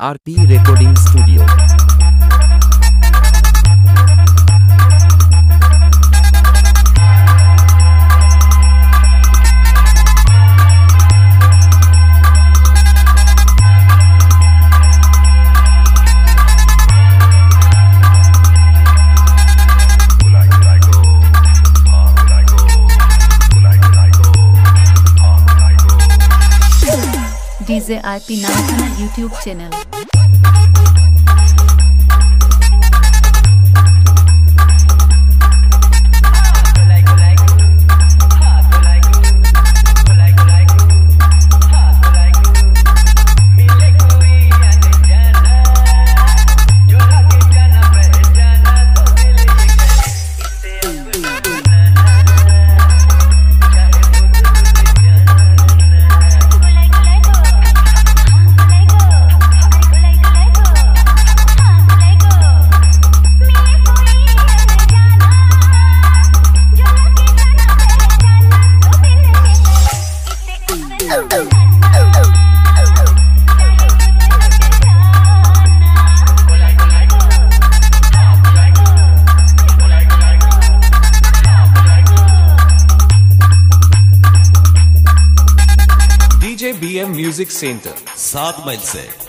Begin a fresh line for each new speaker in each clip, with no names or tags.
R
P recording studio. is AIP
National
YouTube channel. DJ BM music centre
सात मील से।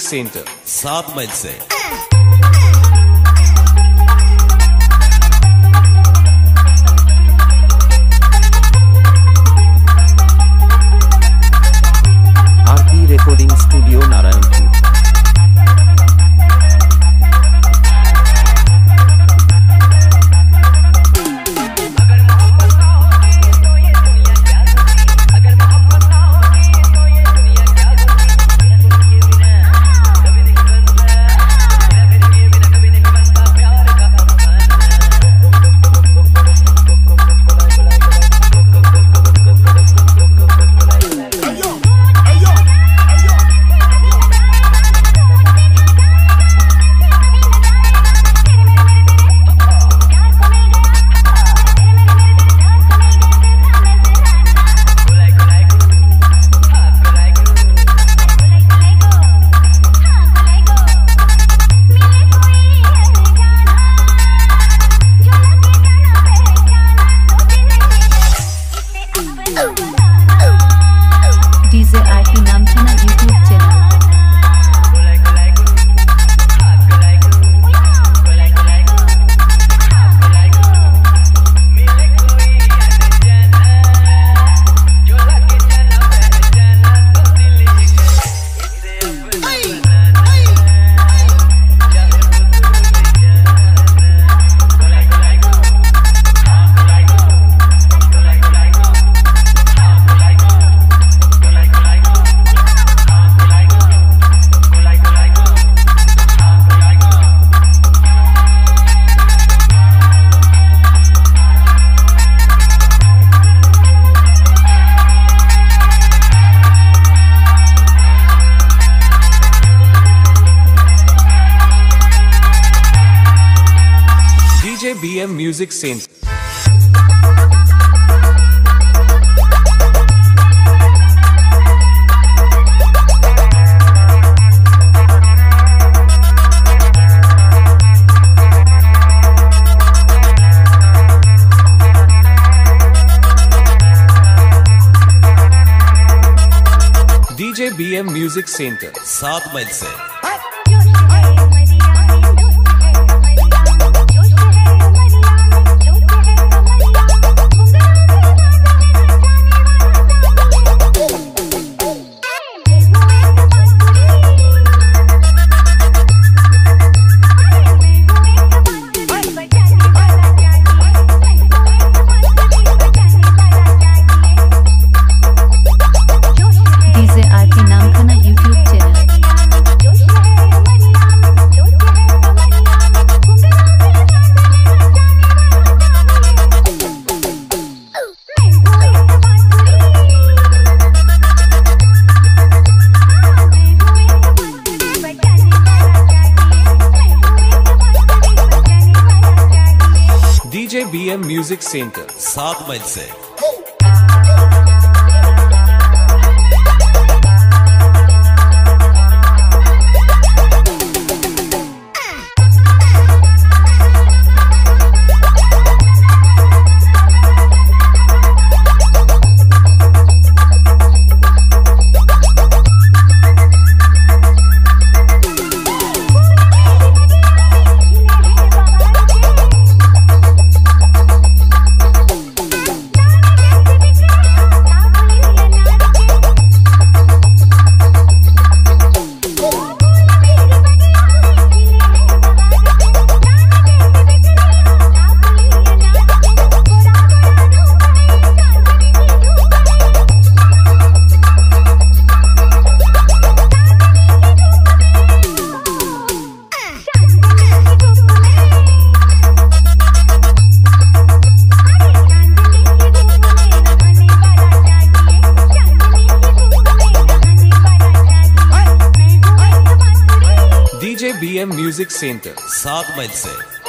Centre
सात मील से।
बी एम म्यूज़िक सेंटर
सात
मई ऐसी
सेंटर
सात माइल से।
सेंटर।
सात मील से।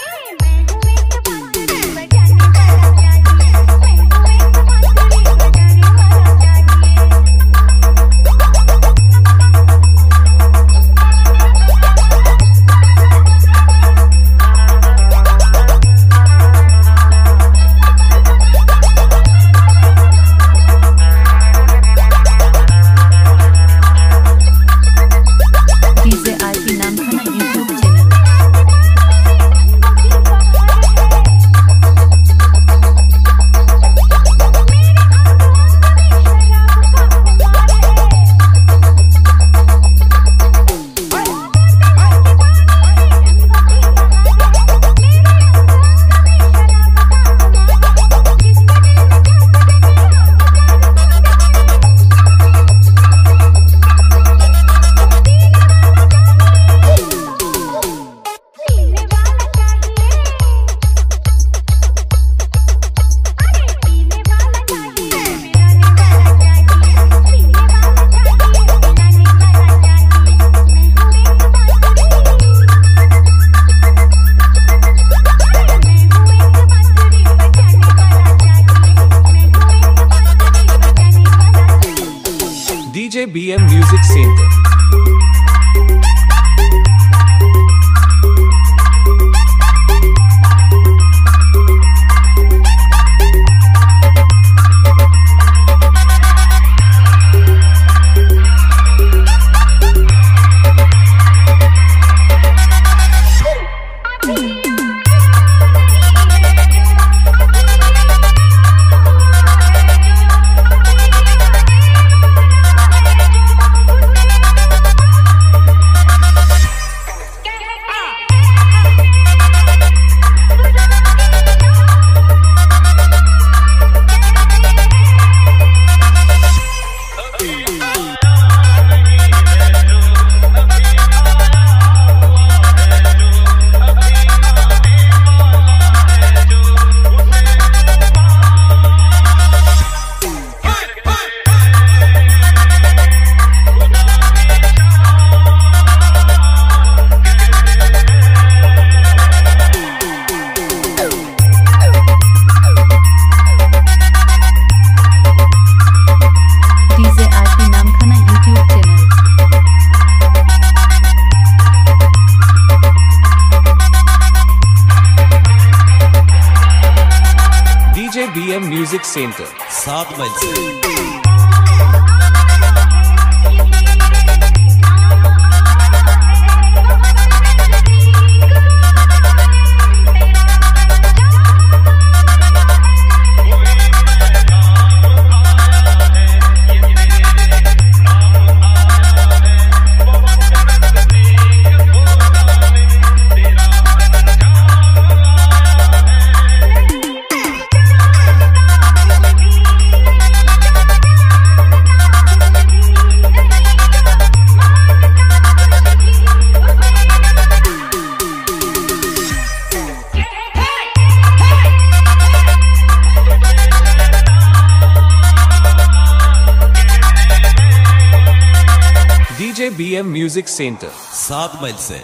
म्यूज़िक सेंटर
सात मील से।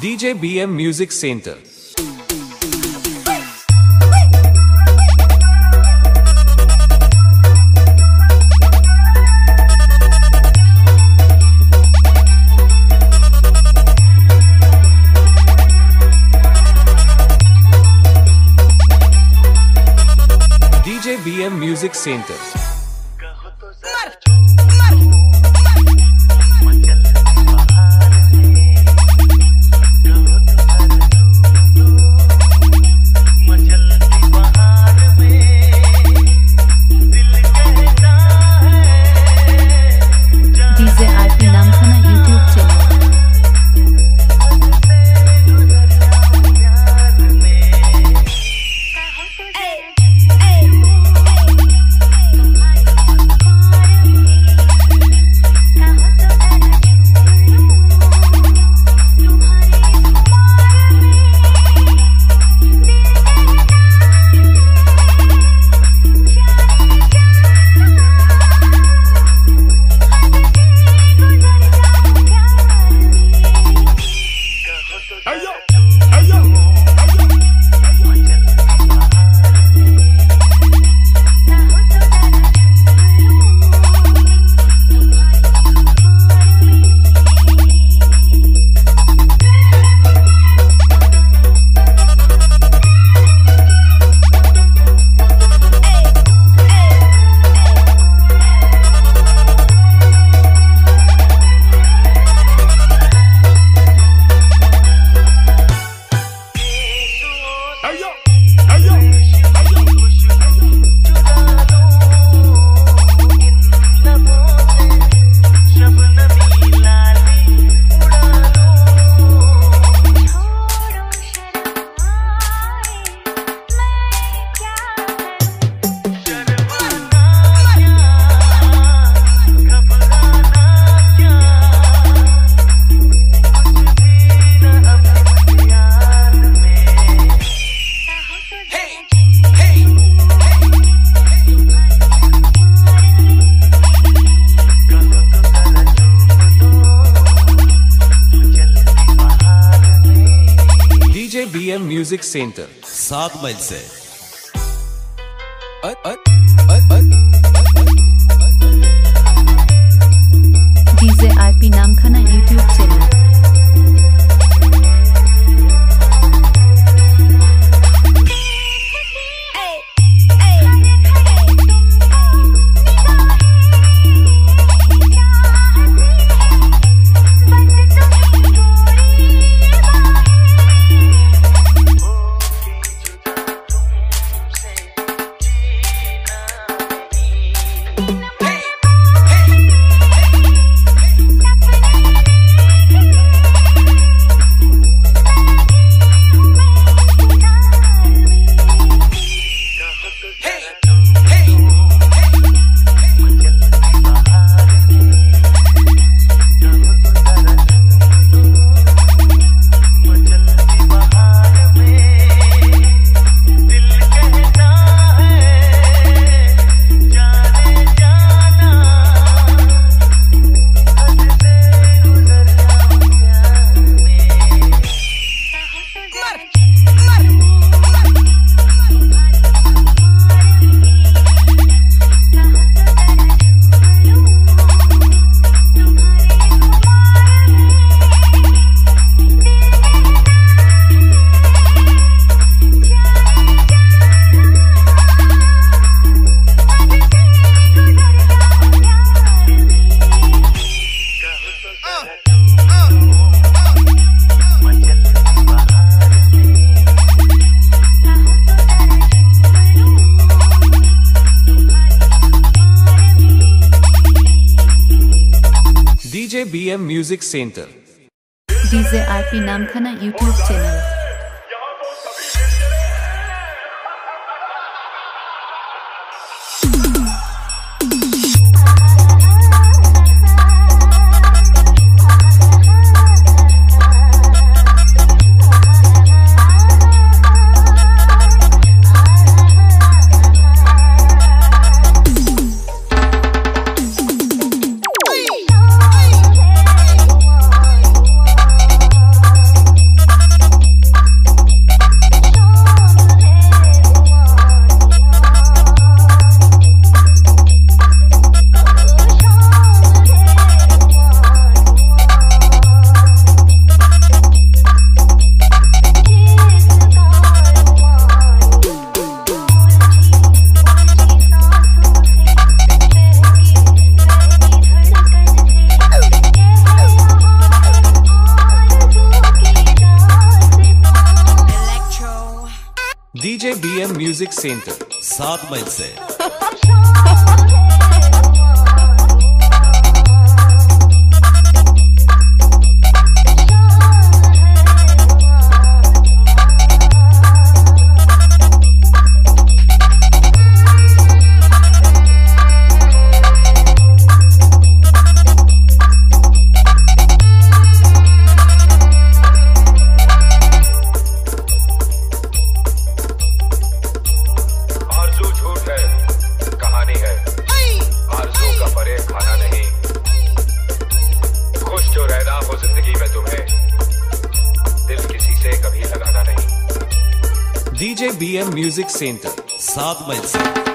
DJ BM music centre BM music centre
सात मील से।
Center.
DJ RP Namkhana YouTube Centre.
सात मई से
DJ BM Music Center.
सात मील से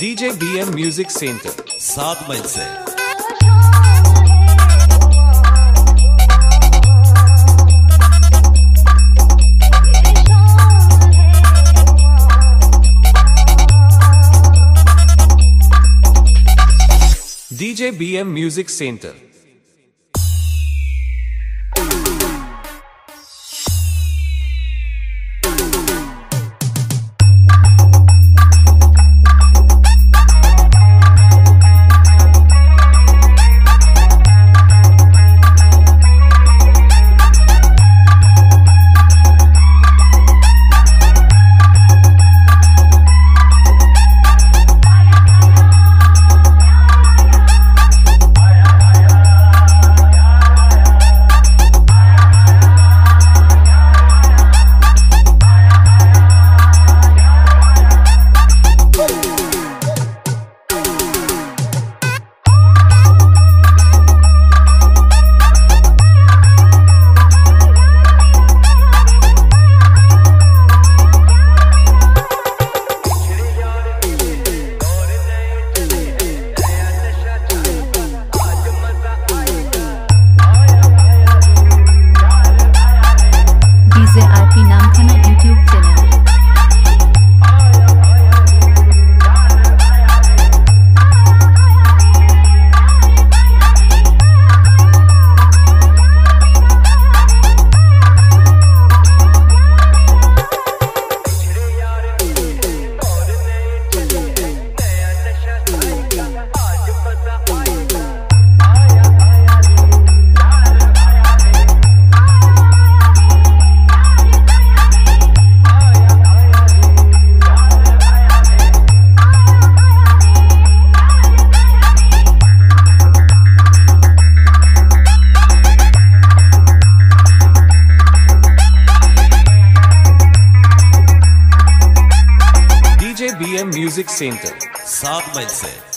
DJ BM Music Center. सात मील से
DJ BM Music Center.
Centre
सात मई से।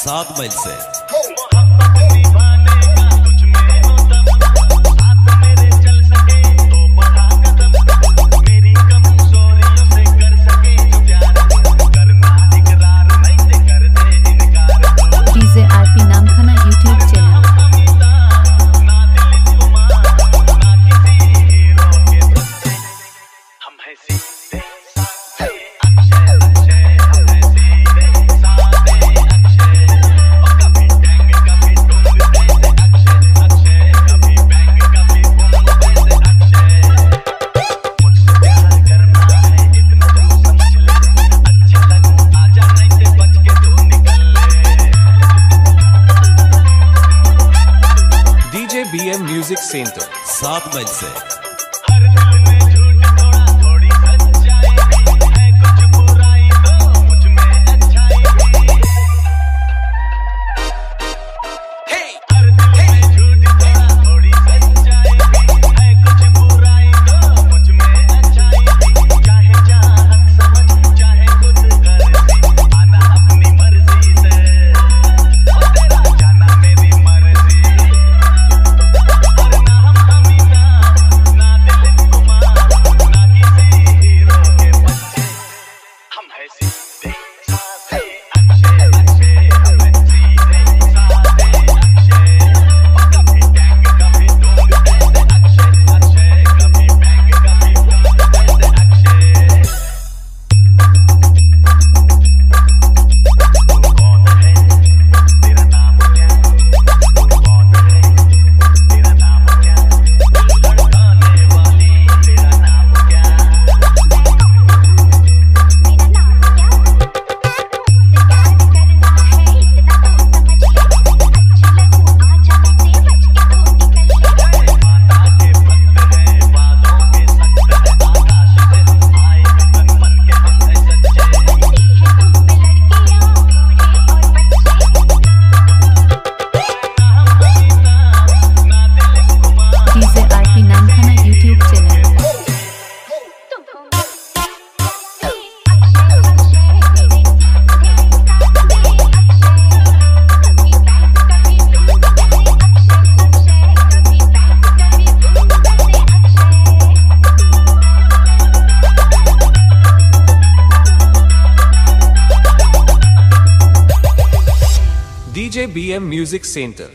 सात मील से।
mindset
Music Center.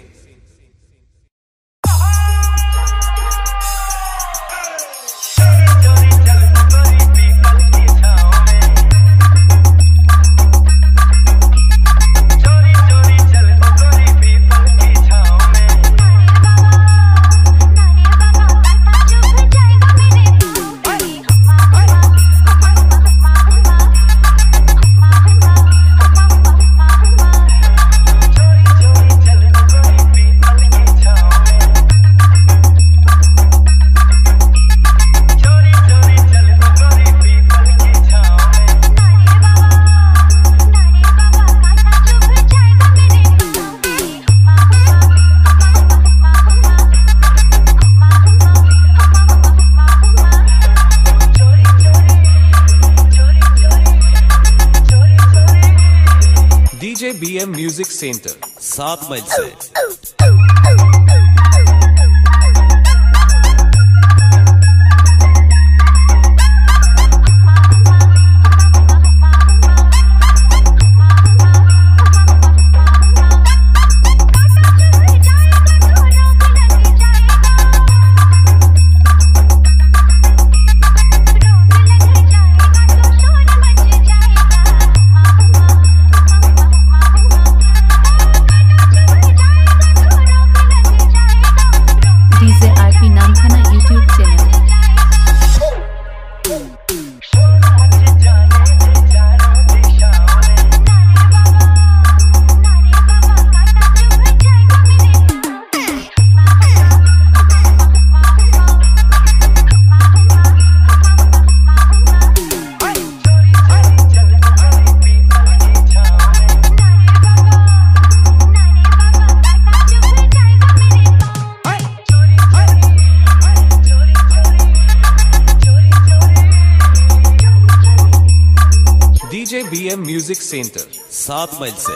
सात मील से। सात माइल से।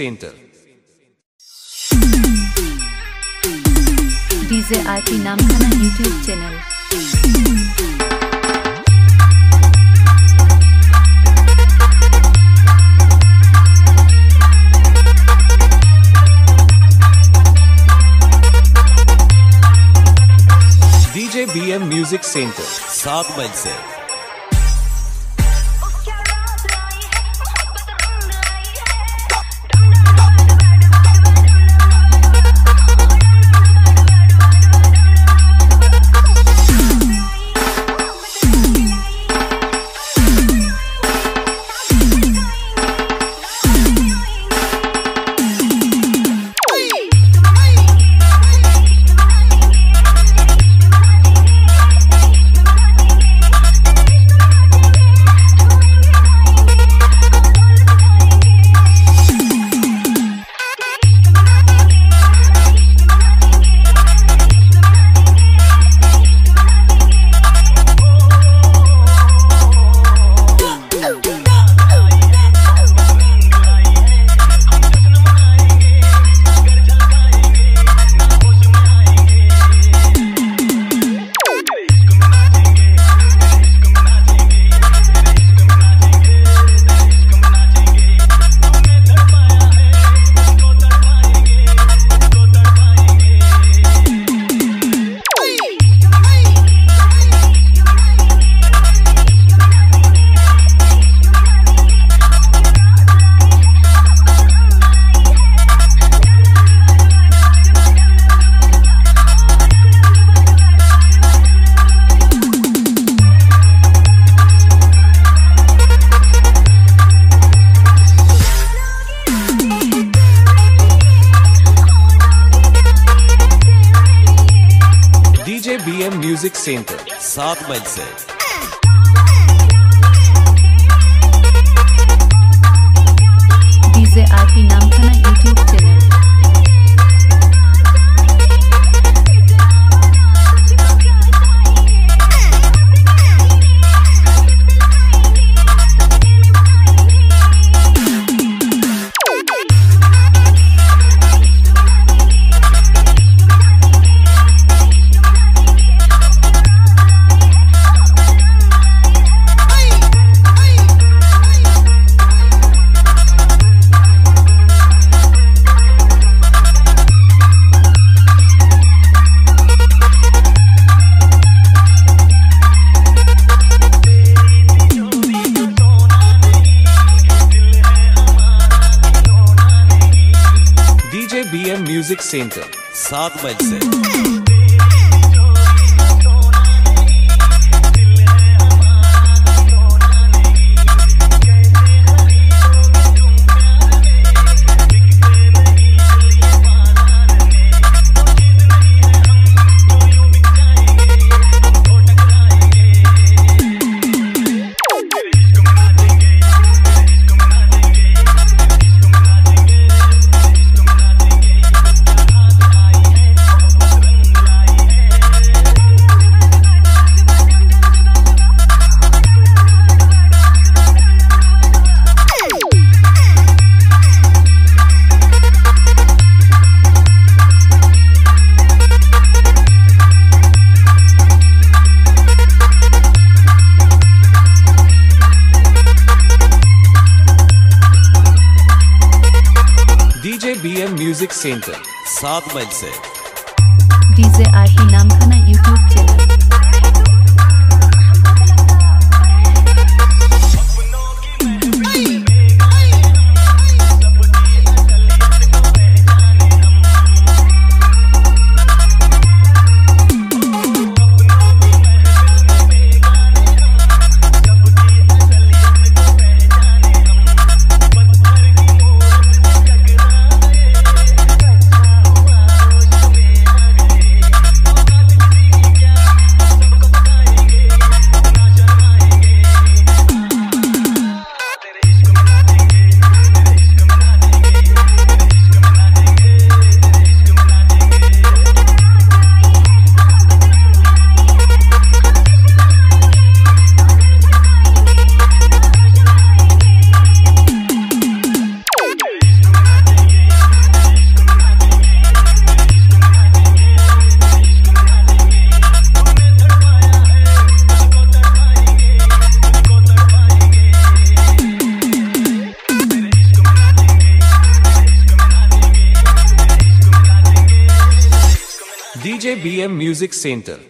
Center. DJ
RP Namkhana YouTube
channel. BM music centre
सात मई से
सेंटर
सात मील से।
सेंटर
सात
बजे
से। सात मील से।
Music Center.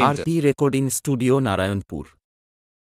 R P recording studio Narayanpur.